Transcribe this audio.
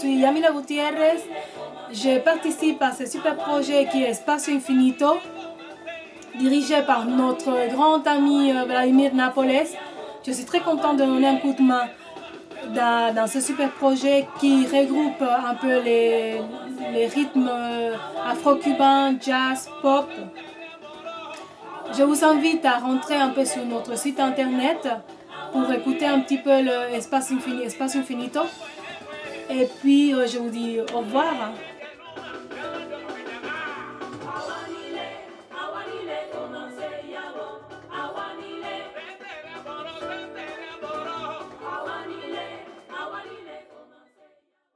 suis Yamila Gutiérrez. Je participe à ce super projet qui est Espacio Infinito, dirigé par notre grand ami euh, Vladimir Napoles. Je suis très contente de donner un coup de main dans, ce super projet qui regroupe un peu les, les rythmes euh, afro-cubains, jazz, pop. Je vous invite à rentrer un peu sur notre site internet pour écouter un petit peu l'espace Espace Infinito. Et puis, euh, je vous dis au revoir.